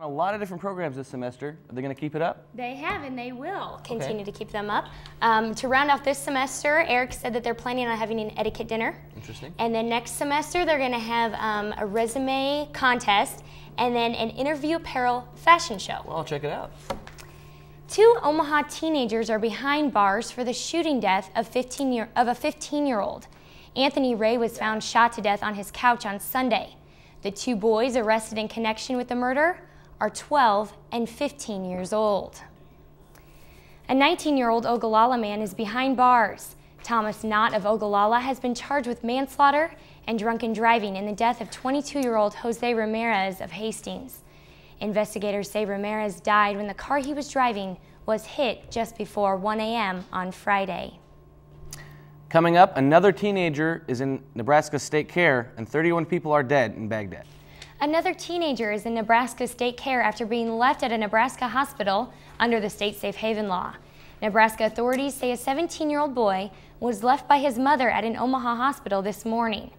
On a lot of different programs this semester. Are they going to keep it up? They have and they will continue to keep them up. Um, to round off this semester, Eric said that they're planning on having an etiquette dinner. Interesting. And then next semester, they're going to have um, a resume contest and then an interview apparel fashion show. Well, I'll check it out. Two Omaha teenagers are behind bars for the shooting death of, 15 year, of a 15-year-old. Anthony Ray was found shot to death on his couch on Sunday. The two boys arrested in connection with the murder are 12 and 15 years old. A 19-year-old Ogallala man is behind bars. Thomas Knott of Ogallala has been charged with manslaughter and drunken driving in the death of 22-year-old Jose Ramirez of Hastings. Investigators say Ramirez died when the car he was driving was hit just before 1 a.m. on Friday. Coming up, another teenager is in Nebraska state care and 31 people are dead in Baghdad. Another teenager is in Nebraska state care after being left at a Nebraska hospital under the state safe haven law. Nebraska authorities say a 17-year-old boy was left by his mother at an Omaha hospital this morning.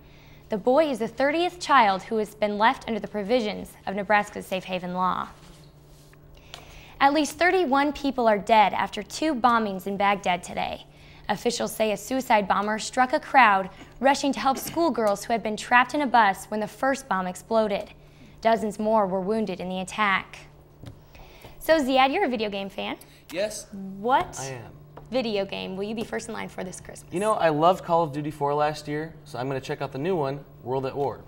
The boy is the 30th child who has been left under the provisions of Nebraska's safe haven law. At least 31 people are dead after two bombings in Baghdad today. Officials say a suicide bomber struck a crowd rushing to help schoolgirls who had been trapped in a bus when the first bomb exploded. Dozens more were wounded in the attack. So Ziad, you're a video game fan. Yes. What I am. video game will you be first in line for this Christmas? You know, I loved Call of Duty 4 last year, so I'm going to check out the new one, World at War.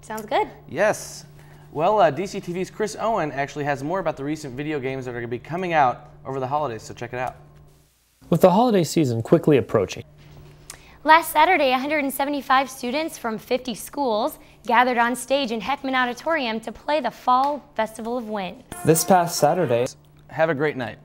Sounds good. Yes. Well, uh, DCTV's Chris Owen actually has more about the recent video games that are going to be coming out over the holidays, so check it out. With the holiday season quickly approaching, Last Saturday, 175 students from 50 schools gathered on stage in Heckman Auditorium to play the Fall Festival of Winds. this past Saturday, Have a great night.